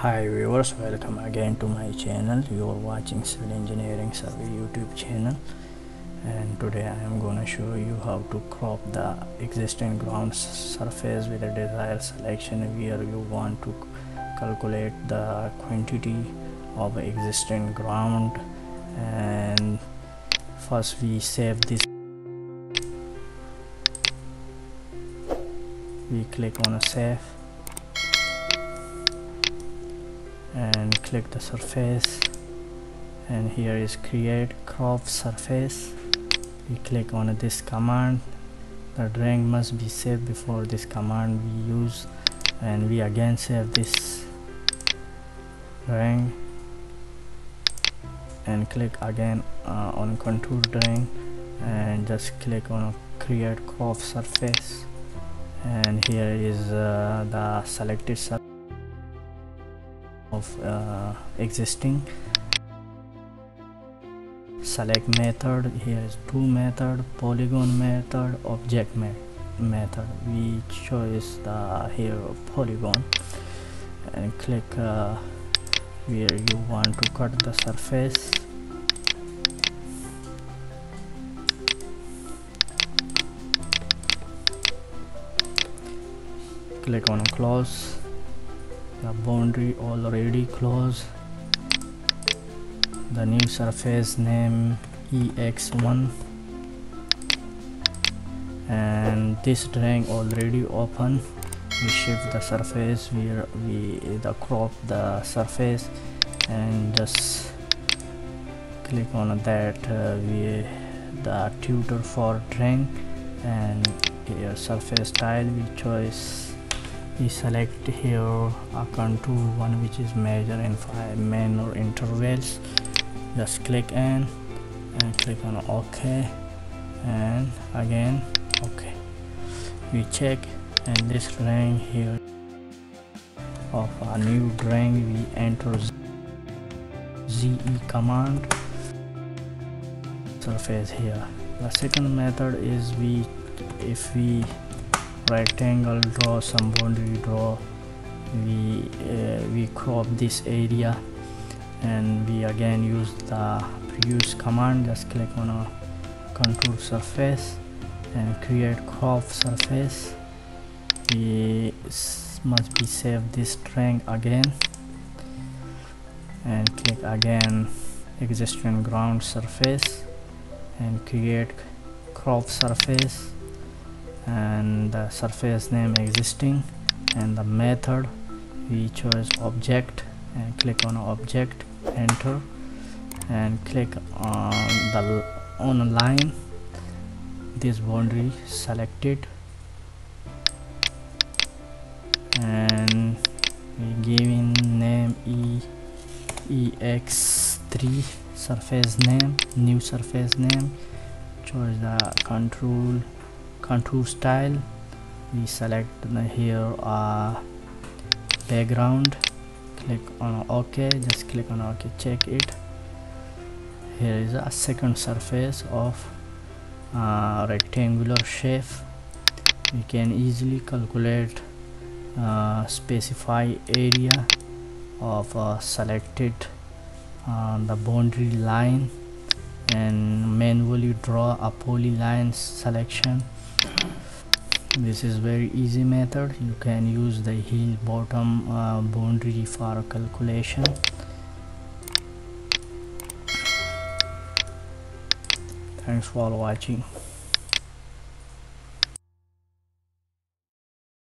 hi viewers welcome again to my channel. You are watching civil engineering survey youtube channel. And today i am going to show you how to crop the existing ground surface with a desired selection where you want to calculate the quantity of existing ground. And first we save this. We click on save and click the surface. And here is create crop surface. We click on this command. The drawing must be saved before this command we use and we again save this drawing and click again uh, on contour drawing and just click on create crop surface. And here is uh, the selected surface of uh, existing. Select method here is two method polygon method object me method. We choose the here polygon. And click uh, where you want to cut the surface. Click on close the boundary already closed. The new surface name ex1 and this drawing already open. We shift the surface where we the crop the surface and just click on that uh, we the tutor for drawing and here surface style we choose we select here a contour one which is measure in five minor intervals. Just click in and click on ok. And again ok. We check and this drawing here of a new drawing we enter ze command. Surface here. The second method is we if we rectangle draw some boundary draw. We uh, we crop this area and we again use the previous command just click on a contour surface and create crop surface. We must be save this string again and click again existing ground surface and create crop surface and the surface name existing and the method we choose object and click on object enter and click on the on line. This boundary selected. And we giving name e ex3 surface name new surface name choose the control contour style. We select the here uh, background click on ok. Just click on ok. Check it. Here is a second surface of uh, rectangular shape. We can easily calculate uh, specify area of uh, selected uh, the boundary line and manually draw a polyline selection this is very easy method. You can use the heel bottom uh, boundary for calculation. Thanks for watching